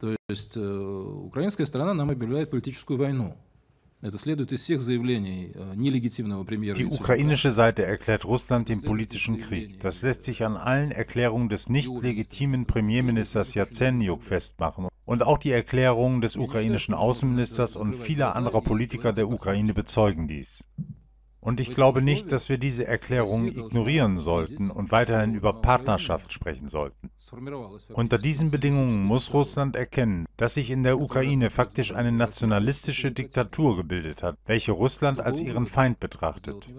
То есть э, украинская сторона нам объявляет политическую войну. Это следует из всех заявлений э, нелегитимного премьера. Die ukrainische Seite erklärt Russland den politischen Krieg. Das lässt sich an allen Erklärungen des nicht legitimen Premierministers Yatsenyuk festmachen und auch die Erklärungen des ukrainischen Außenministers und vieler anderer Politiker der Ukraine bezeugen dies. Und ich glaube nicht, dass wir diese Erklärungen ignorieren sollten und weiterhin über Partnerschaft sprechen sollten. Unter diesen Bedingungen muss Russland erkennen, dass sich in der Ukraine faktisch eine nationalistische Diktatur gebildet hat, welche Russland als ihren Feind betrachtet.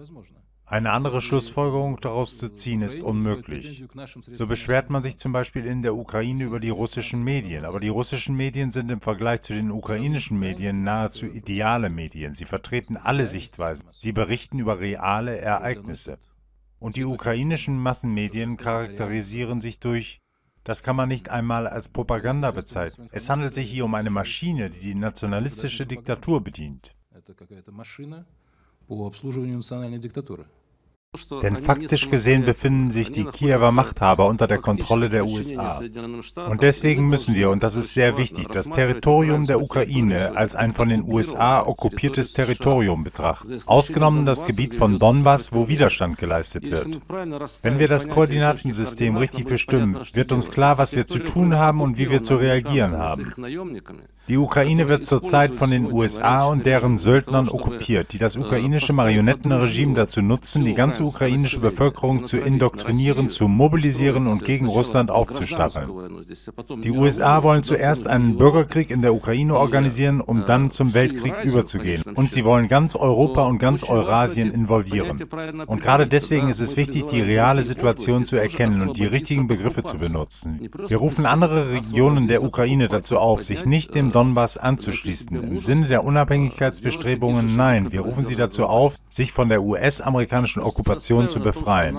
Eine andere Schlussfolgerung daraus zu ziehen ist unmöglich. So beschwert man sich zum Beispiel in der Ukraine über die russischen Medien, aber die russischen Medien sind im Vergleich zu den ukrainischen Medien nahezu ideale Medien. Sie vertreten alle Sichtweisen. Sie berichten über reale Ereignisse. Und die ukrainischen Massenmedien charakterisieren sich durch das kann man nicht einmal als Propaganda bezeichnen. Es handelt sich hier um eine Maschine, die die nationalistische Diktatur bedient. Denn faktisch gesehen befinden sich die Kiewer Machthaber unter der Kontrolle der USA. Und deswegen müssen wir, und das ist sehr wichtig, das Territorium der Ukraine als ein von den USA okkupiertes Territorium betrachten, ausgenommen das Gebiet von Donbass, wo Widerstand geleistet wird. Wenn wir das Koordinatensystem richtig bestimmen, wird uns klar, was wir zu tun haben und wie wir zu reagieren haben. Die Ukraine wird zurzeit von den USA und deren Söldnern okkupiert, die das ukrainische Marionettenregime dazu nutzen, die ganze ukrainische Bevölkerung zu indoktrinieren, zu mobilisieren und gegen Russland aufzustacheln. Die USA wollen zuerst einen Bürgerkrieg in der Ukraine organisieren, um dann zum Weltkrieg überzugehen. Und sie wollen ganz Europa und ganz Eurasien involvieren. Und gerade deswegen ist es wichtig, die reale Situation zu erkennen und die richtigen Begriffe zu benutzen. Wir rufen andere Regionen der Ukraine dazu auf, sich nicht dem Donbass anzuschließen. Im Sinne der Unabhängigkeitsbestrebungen nein. Wir rufen sie dazu auf, sich von der US-amerikanischen Okkupation zu befreien.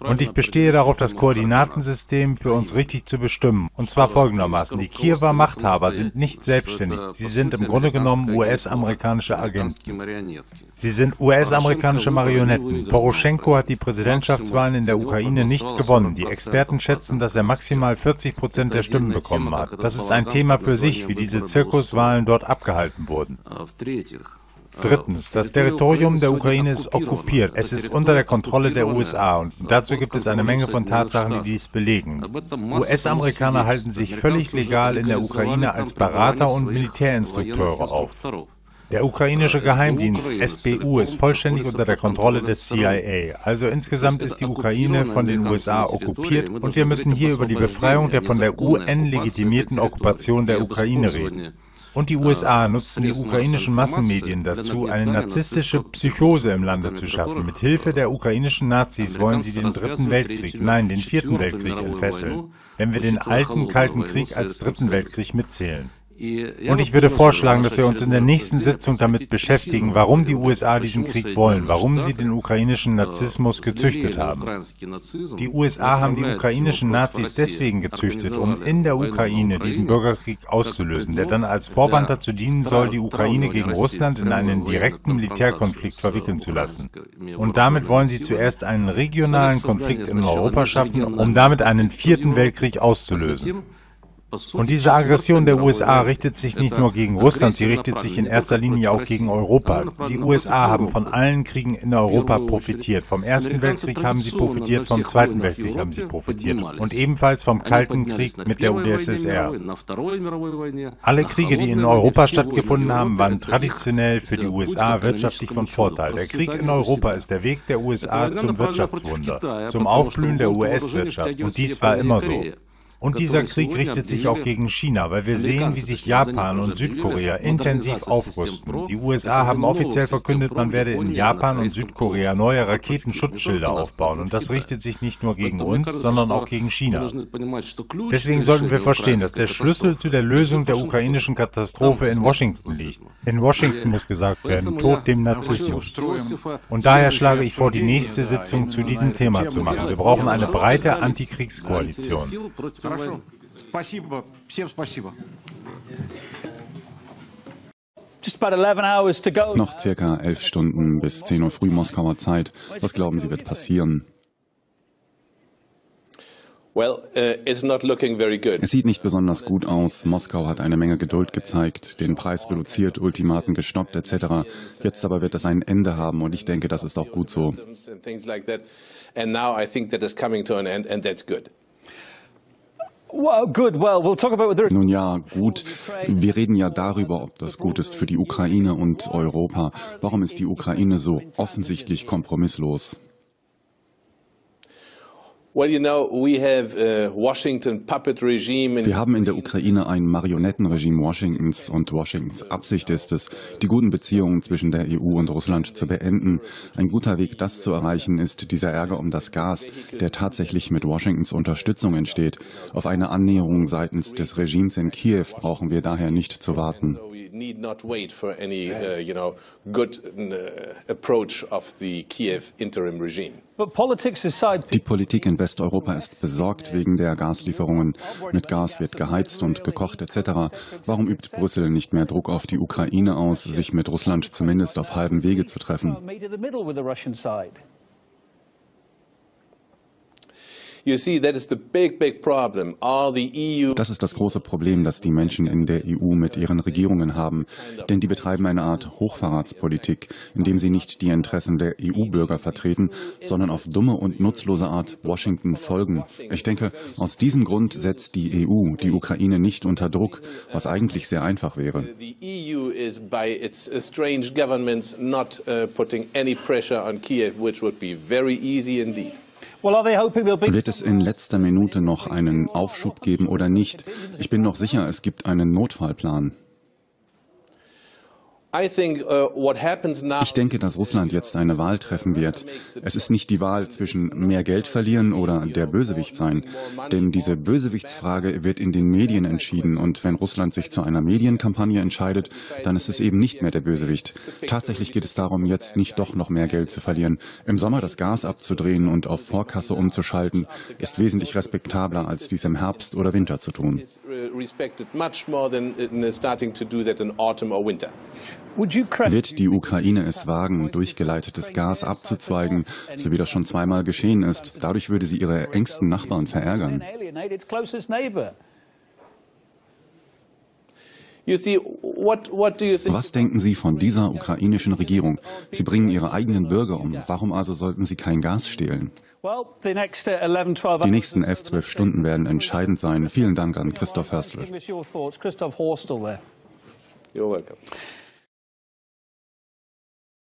Und ich bestehe darauf, das Koordinatensystem für uns richtig zu bestimmen. Und zwar folgendermaßen. Die Kiewer Machthaber sind nicht selbstständig. Sie sind im Grunde genommen US-amerikanische Agenten. Sie sind US-amerikanische Marionetten. Poroschenko hat die Präsidentschaftswahlen in der Ukraine nicht gewonnen. Die Experten schätzen, dass er maximal 40 Prozent der Stimmen bekommen hat. Das ist ein Thema für sich, wie diese Zirkuswahlen dort abgehalten wurden. Drittens, das Territorium der Ukraine ist okkupiert. Es ist unter der Kontrolle der USA und dazu gibt es eine Menge von Tatsachen, die dies belegen. US-Amerikaner halten sich völlig legal in der Ukraine als Berater und Militärinstrukteure auf. Der ukrainische Geheimdienst SBU ist vollständig unter der Kontrolle des CIA. Also insgesamt ist die Ukraine von den USA okkupiert und wir müssen hier über die Befreiung der von der UN legitimierten Okkupation der Ukraine reden. Und die USA nutzen die ukrainischen Massenmedien dazu, eine narzisstische Psychose im Lande zu schaffen. Mit Hilfe der ukrainischen Nazis wollen sie den Dritten Weltkrieg, nein, den Vierten Weltkrieg entfesseln, wenn wir den alten Kalten Krieg als Dritten Weltkrieg mitzählen. Und ich würde vorschlagen, dass wir uns in der nächsten Sitzung damit beschäftigen, warum die USA diesen Krieg wollen, warum sie den ukrainischen Narzissmus gezüchtet haben. Die USA haben die ukrainischen Nazis deswegen gezüchtet, um in der Ukraine diesen Bürgerkrieg auszulösen, der dann als Vorwand dazu dienen soll, die Ukraine gegen Russland in einen direkten Militärkonflikt verwickeln zu lassen. Und damit wollen sie zuerst einen regionalen Konflikt in Europa schaffen, um damit einen vierten Weltkrieg auszulösen. Und diese Aggression der USA richtet sich nicht nur gegen Russland, sie richtet sich in erster Linie auch gegen Europa. Die USA haben von allen Kriegen in Europa profitiert. Vom Ersten Weltkrieg haben sie profitiert, vom Zweiten Weltkrieg haben sie profitiert und ebenfalls vom Kalten Krieg mit der UdSSR. Alle Kriege, die in Europa stattgefunden haben, waren traditionell für die USA wirtschaftlich von Vorteil. Der Krieg in Europa ist der Weg der USA zum Wirtschaftswunder, zum Aufblühen der US-Wirtschaft und dies war immer so. Und dieser Krieg richtet sich auch gegen China, weil wir sehen, wie sich Japan und Südkorea intensiv aufrüsten. Die USA haben offiziell verkündet, man werde in Japan und Südkorea neue Raketenschutzschilder aufbauen. Und das richtet sich nicht nur gegen uns, sondern auch gegen China. Deswegen sollten wir verstehen, dass der Schlüssel zu der Lösung der ukrainischen Katastrophe in Washington liegt. In Washington muss gesagt werden, Tod dem Narzissmus. Und daher schlage ich vor, die nächste Sitzung zu diesem Thema zu machen. Wir brauchen eine breite Antikriegskoalition. Хорошо. Спасибо. Всем спасибо. Noch circa elf Stunden bis 10 Uhr früh Moskauer Zeit. Was glauben Sie wird passieren? Uh, es sieht nicht besonders gut aus. Moskau hat eine Menge Geduld gezeigt, den Preis reduziert, Ultimaten gestoppt etc. Jetzt aber wird es ein Ende haben und ich denke, das ist auch gut so. Nun ja, gut. Wir reden ja darüber, ob das gut ist für die Ukraine und Europa. Warum ist die Ukraine so offensichtlich kompromisslos? Uh, Wir haben in der Ukraine ein Marionettenregime Washingtons und Washingtons Absicht ist es, die guten Beziehungen zwischen der EU und Russland zu beenden. Ein guter Weg, das zu erreichen, ist dieser Ärger um das Gas, der tatsächlich mit Washingtons Unterstützung entsteht. Auf eine Annäherung seitens des Regimes in Kiew brauchen wir daher nicht zu warten need not wait for any, uh, you know, good uh, approach of the Kiev interim regime. Die Politik in Westeuropa ist besorgt wegen der Gaslieferungen. Mit Gas wird geheizt und gekocht etc. Warum übt Brüssel nicht mehr Druck auf die Ukraine aus, sich mit Russland zumindest auf halbem Wege zu treffen? Das ist das große Problem, das die Menschen in der EU mit ihren Regierungen haben. Denn die betreiben eine Art Hochverratspolitik, indem sie nicht die Interessen der EU-Bürger vertreten, sondern auf dumme und nutzlose Art Washington folgen. Ich denke, aus diesem Grund setzt die EU die Ukraine nicht unter Druck, was eigentlich sehr einfach wäre. The EU is by its strange governments not uh, putting any pressure on Kiev, which would be very easy indeed. Wird es in letzter Minute noch einen Aufschub geben oder nicht? Ich bin noch sicher, es gibt einen Notfallplan. Uh, ich denke, dass Russland jetzt eine Wahl treffen wird. Es ist nicht die Wahl zwischen mehr Geld verlieren oder der Bösewicht sein. Denn diese Bösewichtsfrage wird in den Medien entschieden. Und wenn Russland sich zu einer Medienkampagne entscheidet, dann ist es eben nicht mehr der Bösewicht. Tatsächlich geht es darum, jetzt nicht doch noch mehr Geld zu verlieren. Im Sommer das Gas abzudrehen und auf Vorkasse umzuschalten, ist wesentlich respektabler, als dies im Herbst oder Winter zu tun. Wird die Ukraine es wagen, durchgeleitetes Gas abzuzweigen, so wie das schon zweimal geschehen ist? Dadurch würde sie ihre engsten Nachbarn verärgern. Was denken Sie von dieser ukrainischen Regierung? Sie bringen ihre eigenen Bürger um. Warum also sollten sie kein Gas stehlen? Die nächsten elf, zwölf Stunden werden entscheidend sein. Vielen Dank an Christoph Hörstel. You're welcome.